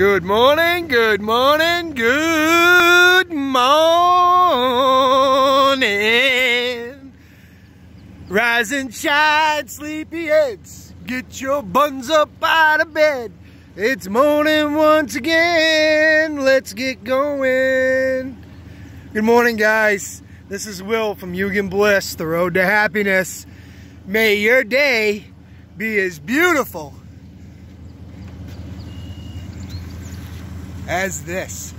Good morning, good morning, good morning. Rise and shine, sleepyheads. Get your buns up out of bed. It's morning once again. Let's get going. Good morning, guys. This is Will from Yugen Bliss, the road to happiness. May your day be as beautiful as this.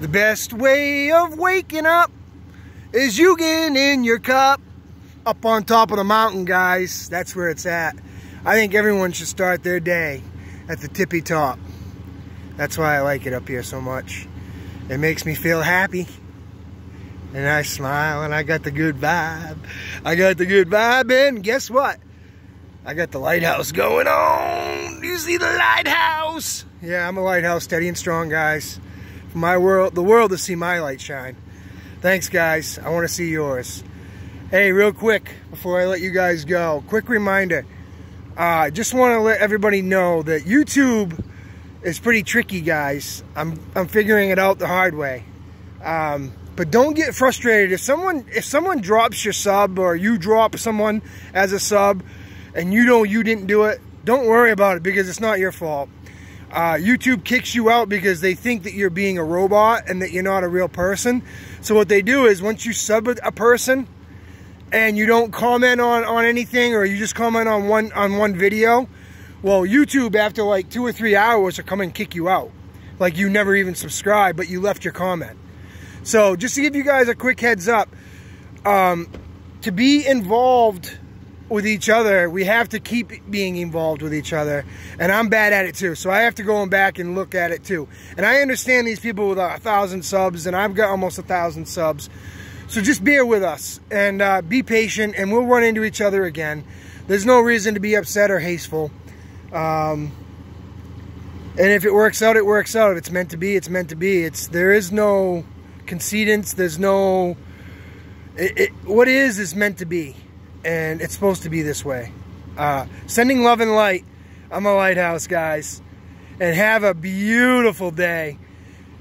The best way of waking up is you getting in your cup up on top of the mountain, guys. That's where it's at. I think everyone should start their day at the tippy top. That's why I like it up here so much. It makes me feel happy. And I smile and I got the good vibe. I got the good vibe and guess what? I got the lighthouse going on. You see the lighthouse? Yeah, I'm a lighthouse, steady and strong, guys. For my world, the world to see my light shine. Thanks, guys. I want to see yours. Hey, real quick, before I let you guys go, quick reminder. I uh, just want to let everybody know that YouTube is pretty tricky, guys. I'm I'm figuring it out the hard way. Um, but don't get frustrated if someone if someone drops your sub or you drop someone as a sub and you know you didn't do it. Don't worry about it because it's not your fault. Uh, YouTube kicks you out because they think that you're being a robot and that you're not a real person. So what they do is once you sub a person and you don't comment on, on anything or you just comment on one on one video, well, YouTube, after like two or three hours, will come and kick you out. Like you never even subscribed, but you left your comment. So just to give you guys a quick heads up, um, to be involved with each other, we have to keep being involved with each other. And I'm bad at it too. So I have to go back and look at it too. And I understand these people with a thousand subs and I've got almost a thousand subs. So just bear with us and uh, be patient and we'll run into each other again. There's no reason to be upset or hasteful. Um, and if it works out, it works out. If it's meant to be, it's meant to be. It's there is no concedence. There's no. It, it, what is is meant to be, and it's supposed to be this way. Uh, sending love and light. I'm a lighthouse, guys, and have a beautiful day.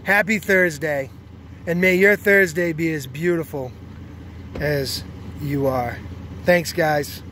Happy Thursday, and may your Thursday be as beautiful as you are. Thanks, guys.